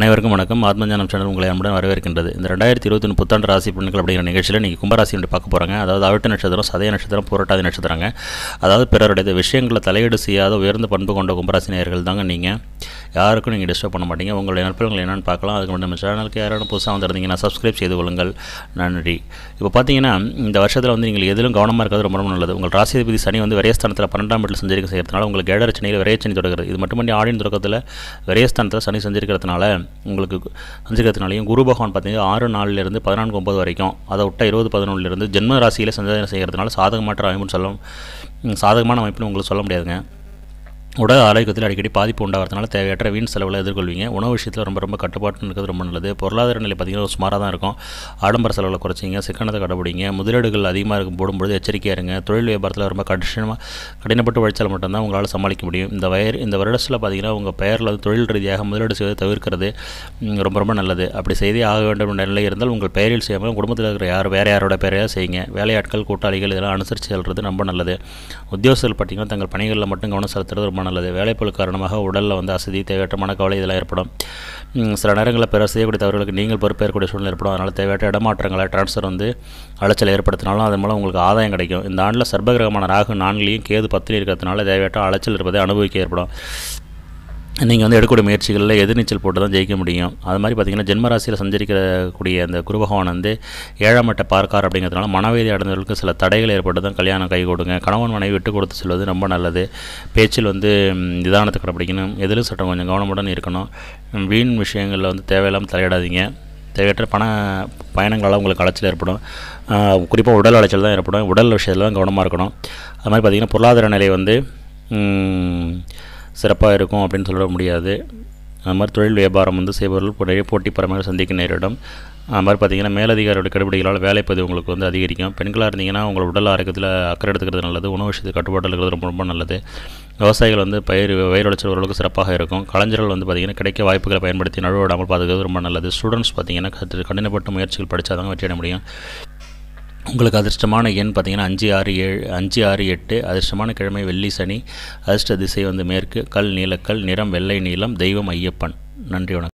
அனைவருக்கும் வணக்கம். ஆத்மஞானம் சேனல் உங்களை அன்புடன் வரவேற்கின்றது. இந்த ரெண்டாயிரத்தி இருபத்தி ஒன்று புத்தாண்டு ராசி பலன்கள் அப்படிங்கிற நிகழ்ச்சியில் நீங்கள் கும்பராசி என்று பார்க்க போகிறாங்க அதாவது அவிட்ட நட்சத்திரம் சதய நட்சத்திரம் புரட்டாதி நட்சத்திரங்க. அதாவது பிறருடைய விஷயங்களை தலையீடு செய்யாத உயர்ந்த பண்பு கொண்ட கும்பராசி நேயர்கள் தாங்க நீங்கள் யாருக்கும் நீங்கள் டிஸ்டர்ப் பண்ண மாட்டீங்க. உங்களுடைய நற்பலங்கள் என்னென்னு பார்க்கலாம். அதுக்கு நம்ம சேனலுக்கு யாராவது புதுசாக வந்துருந்தீங்கன்னா சப்ஸ்கிரைப் செய்து கொள்ளுங்கள். நன்றி. இப்போ பார்த்தீங்கன்னா இந்த வருஷத்தில் வந்து நீங்கள் எதிலும் கவனமாக இருக்கிறது ரொம்ப ரொம்ப நல்லது. உங்கள் ராசிபதி சனி வந்து விரயஸ்தானத்தில் பன்னெண்டாம் வீட்டில் சஞ்சரிக்க செய்கிறதுனால உங்களுக்கு ஏழரை சனியில் விரையச்சனி தொடங்குறது இது மட்டுமன்றி ஆடின் தொடக்கத்தில் விரயஸ்தானத்தில் சனி சஞ்சரிக்கிறதுனால உங்களுக்கு சஞ்சகத்தினாலையும் குரு பகவான் பார்த்தீங்கன்னா ஆறு நாலுலேருந்து பதினான்கு ஒம்பது வரைக்கும். அதை விட்ட இருபது பதினொன்றுலேருந்து ஜென்ம ராசியில் சஞ்சாரம் செய்கிறதுனால சாதகமற்ற அமைப்புன்னு சொல்ல சாதகமான அமைப்புன்னு உங்களுக்கு சொல்ல முடியாதுங்க. உடல் ஆரோக்கியத்தில் அடிக்கடி பாதிப்பு உண்டாகிறதுனால தேவையற்ற வீண் செலவில் எதிர்கொள்வீங்க. உணவு விஷயத்தில் ரொம்ப ரொம்ப கட்டுப்பாட்டு இருக்கிறது ரொம்ப நல்லது. பொருளாதார நிலை பார்த்திங்கன்னா சுமாராக தான் இருக்கும். ஆடம்பர செலவில் குறைச்சிங்க சிக்கனத்தை கடைபிடிங்க முதலீடுகள் அதிகமாக இருக்கும் போடும்பொழுது எச்சரிக்கையாக இருங்க. தொழில் வியாபாரத்தில் ரொம்ப கடினமாக கடினப்பட்டு உழைச்சால் மட்டும்தான் உங்களால் சமாளிக்க முடியும். இந்த வயர் இந்த வருடத்தில் பார்த்தீங்கன்னா உங்கள் பெயரில் வந்து தொழில் ரீதியாக முதலீடு செய்வதை தவிர்க்கிறது ரொம்ப ரொம்ப நல்லது. அப்படி செய்தே ஆக வேண்டும் என்ற நிலை இருந்தால் உங்கள் பெயரில் செய்யாமல் குடும்பத்தில் இருக்கிற யார் வேறு யாரோட பெயரையாக செய்யுங்க. வேலையாட்கள் கூட்டாளிகள் இதெல்லாம் அனுசரித்து செல்வது ரொம்ப நல்லது. உத்தியோகத்தில் பார்த்தீங்கன்னா தங்கள் பணிகளில் மட்டும் கவனம் செலுத்துறது ரொம்ப நல்லது வேலைப்பொருள் காரணமாக உடலில் வந்து அசதி தேவையற்ற மனக்கவலை இதெல்லாம் ஏற்படும். சில நேரங்களில் பிற செய்யக்கூடிய தவறுகளுக்கு நீங்கள் பொறுப்பேற்கக்கூடிய சூழ்நிலை ஏற்படும். அதனால் தேவையற்ற இடமாற்றங்களை ட்ரான்ஸ்ஃபர் வந்து அலைச்சல் ஏற்படுத்தினாலும் அதன் மூலம் உங்களுக்கு ஆதாயம் கிடைக்கும். இந்த ஆண்டில் சர்பகிரகமான ராகு நான்கிலையும் கேது பத்திலையும் இருக்கிறதுனால தேவையற்ற அலைச்சல் இருப்பதை அனுபவிக்க ஏற்படும். நீங்கள் வந்து எடுக்கக்கூடிய முயற்சிகளில் எதிர்நீச்சல் போட்டு தான் ஜெயிக்க முடியும். அது மாதிரி பார்த்தீங்கன்னா ஜென்மராசியில் சஞ்சரிக்கக்கூடிய அந்த குருபகவான் வந்து ஏழாம் மட்ட பார்க்கார் அப்படிங்கிறதுனால மனவேதி அடைந்தவர்களுக்கு சில தடைகள் ஏற்பட்டு தான் கல்யாணம் கை கொடுங்க. கணவன் மனைவி விட்டு கொடுத்து செல்வது ரொம்ப நல்லது. பேச்சில் வந்து நிதானத்தை கடைப்பிடிக்கணும் எதிலும் சட்டம் கொஞ்சம் கவனமுடன் இருக்கணும். வீண் விஷயங்களில் வந்து தேவையில்லாமல் தலையிடாதீங்க. தேவையற்ற பண பயணங்களால் உங்களுக்கு அலைச்சல் ஏற்படும். குறிப்பாக உடல் அலைச்சல் தான் ஏற்படும். உடல் விஷயத்தில் தான் கவனமாக இருக்கணும். அது மாதிரி பார்த்திங்கன்னா பொருளாதார நிலை வந்து சிறப்பாக இருக்கும் அப்படின்னு சொல்ல முடியாது. அது மாதிரி தொழில் வியாபாரம் வந்து செய்பவர்கள் நிறைய போட்டி பரமாக சந்திக்க நேரிடும். அது மாதிரி பார்த்தீங்கன்னா மேலதிகாரியோட கடுபிடிகளால் வேலைப்பதிவு உங்களுக்கு வந்து அதிகரிக்கும். பெண்களாக இருந்தீங்கன்னா உங்கள் உடல் ஆரோக்கியத்தில் அக்கறை எடுத்துக்கிறது நல்லது உணவு விஷயத்து கட்டுப்பாட்டில் இருக்கிறது ரொம்ப ரொம்ப நல்லது. விவசாயிகள் வந்து பயிர் வயிறுளைச்சல் ஓரளவுக்கு சிறப்பாக இருக்கும். கலைஞர்கள் வந்து பார்த்திங்கன்னா கிடைக்க வாய்ப்புகளை பயன்படுத்தி நழுவிடாமல் பார்த்துக்கிறது ரொம்ப நல்லது. ஸ்டூடெண்ட்ஸ் பார்த்திங்கன்னா கற்று- கடினப்பட்ட முயற்சிகள் படித்தாதாங்க வெற்றியிட முடியும். உங்களுக்கு அதிர்ஷ்டமான எண் பார்த்திங்கன்னா அஞ்சு ஆறு ஏழு அஞ்சு ஆறு எட்டு. அதிர்ஷ்டமான கிழமை வெள்ளி சனி. அதிர்ஷ்ட திசை வந்து மேற்கு. கல் நீலக்கல் நிறம் வெள்ளை நீளம் தெய்வம் ஐயப்பன். நன்றி வணக்கம்.